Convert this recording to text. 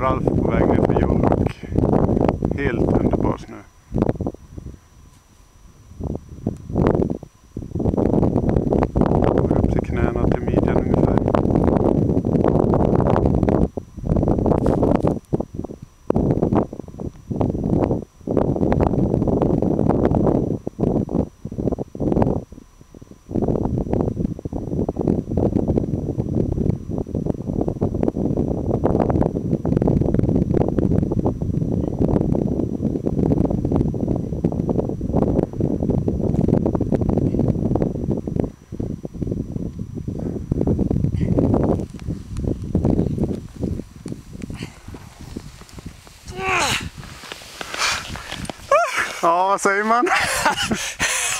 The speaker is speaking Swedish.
Ralf på väg ner för Jolrock. Helt Ja, vad säger man?